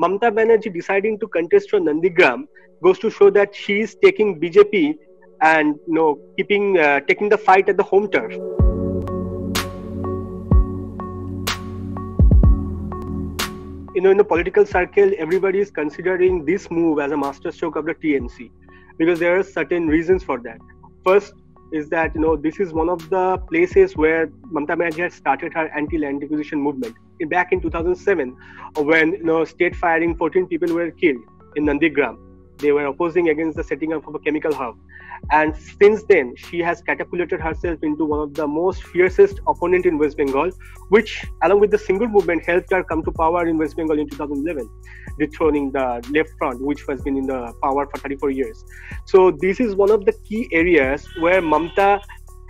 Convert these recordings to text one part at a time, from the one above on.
Mamta Banerjee deciding to contest for Nandigram goes to show that she is taking BJP and you know keeping uh, taking the fight at the home turf. You know, in the political circle, everybody is considering this move as a masterstroke of the TMC because there are certain reasons for that. First, is that you know this is one of the places where Mamta Banerjee had started her anti-land acquisition movement back in 2007, when you know state firing 14 people were killed in Nandigram. They were opposing against the setting up of a chemical hub. And since then, she has catapulted herself into one of the most fiercest opponent in West Bengal, which, along with the Singur movement, helped her come to power in West Bengal in 2011, dethroning the left front, which has been in the power for 34 years. So this is one of the key areas where Mamta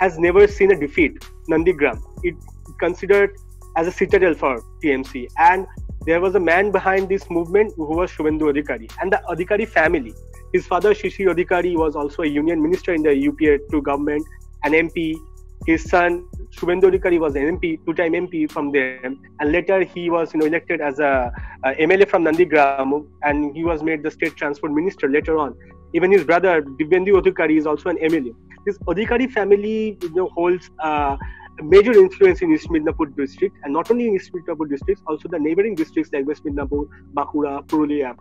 has never seen a defeat. Nandigram, it considered as a citadel for TMC, and there was a man behind this movement who was Shubhendu Adhikari and the Adhikari family. His father, Shishir Adhikari, was also a union minister in the UPA 2 government, an MP. His son, Shubhendu Adhikari, was an MP, two-time MP from there, and later he was you know, elected as a, a MLA from Nandigram, and he was made the state transport minister later on. Even his brother, Divyendu Adhikari, is also an MLA. This Adhikari family you know, holds uh, major influence in East Midnapore district, and not only in East Midnapore district, also the neighboring districts like West Midnapore, Bankura, Purulia.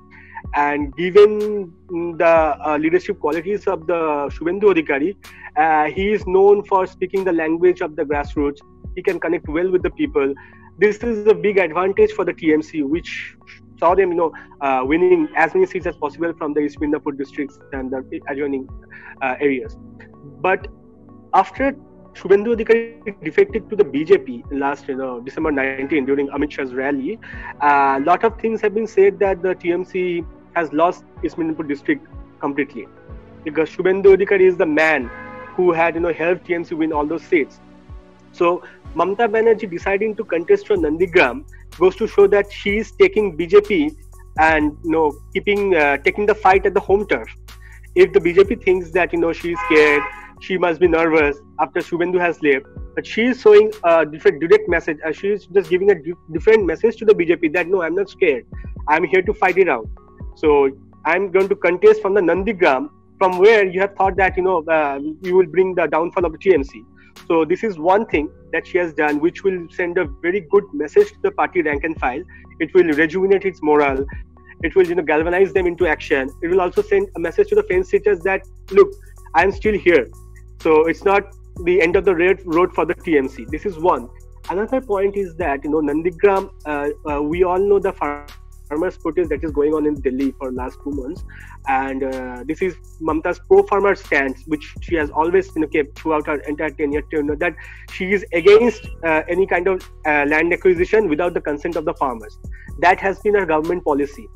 And given the uh, leadership qualities of the Shubhendu Adhikari, uh, he is known for speaking the language of the grassroots. He can connect well with the people. This is a big advantage for the TMC, which saw them, you know, uh, winning as many seats as possible from the East Midnapore districts and the adjoining uh, areas. But after Shubhendu Adhikari defected to the BJP last, you know, December 19 during Amit Shah's rally. A uh, lot of things have been said that the TMC has lost East Midnapore district completely because Shubhendu Adhikari is the man who had, you know, helped TMC win all those seats. So Mamta Banerjee deciding to contest for Nandigram goes to show that she is taking BJP and you know keeping uh, taking the fight at the home turf. If the BJP thinks that you know she's scared she must be nervous after Shubhendu has left. But she is showing a different direct message. Uh, she is just giving a different message to the BJP that no, I'm not scared. I'm here to fight it out. So I'm going to contest from the Nandigram, from where you have thought that you know uh, you will bring the downfall of the TMC. So this is one thing that she has done, which will send a very good message to the party rank and file. It will rejuvenate its morale. It will you know galvanize them into action. It will also send a message to the fence sitters that look, I'm still here. So it's not the end of the road for the TMC. This is one. Another point is that you know Nandigram. Uh, uh, we all know the farmers protest that is going on in Delhi for last two months, and uh, this is Mamta's pro-farmer stance, which she has always you know, kept throughout her entire tenure. Know that she is against uh, any kind of uh, land acquisition without the consent of the farmers. That has been her government policy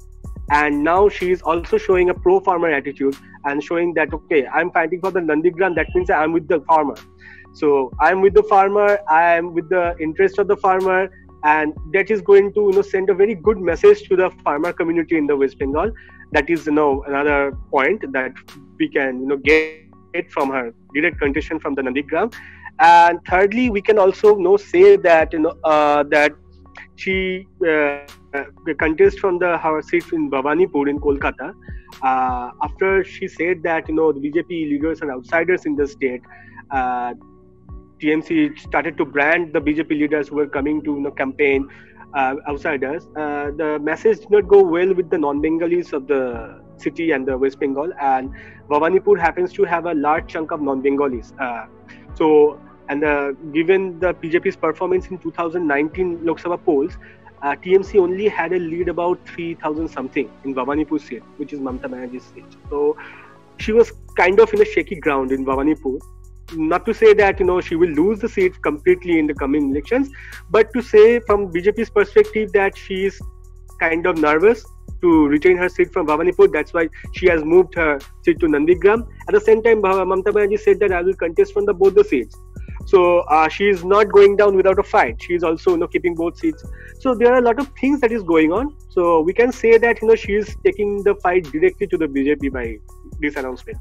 and now she is also showing a pro farmer attitude and showing that okay i'm fighting for the nandigram. That means i'm with the farmer. So i'm with the farmer. I'm with the interest of the farmer. And that is going to you know send a very good message to the farmer community in the west bengal. That is you know another point that we can you know get from her direct condition from the nandigram. And thirdly we can also you know say that you know uh, that she uh, contest from the her seat in Bhawanipur in Kolkata. Uh, after she said that you know the BJP leaders are outsiders in the state, uh, TMC started to brand the BJP leaders who were coming to you know, campaign uh, outsiders. Uh, the message did not go well with the non-Bengalis of the city and the West Bengal, and Bhawanipur happens to have a large chunk of non-Bengalis. Uh, so and uh, given the BJP's performance in 2019 Lok Sabha polls, uh, TMC only had a lead about 3,000 something in Bhawanipur seat, which is Mamta Banerjee's seat. So she was kind of in a shaky ground in Bhawanipur. Not to say that you know she will lose the seat completely in the coming elections, but to say from BJP's perspective that she is kind of nervous to retain her seat from Bhawanipur. That's why she has moved her seat to Nandigram. At the same time, Mamta Banerjee said that I will contest from the both the seats. So uh, she is not going down without a fight. She is also you know keeping both seats. So there are a lot of things that is going on. So we can say that you know she is taking the fight directly to the BJP by this announcement.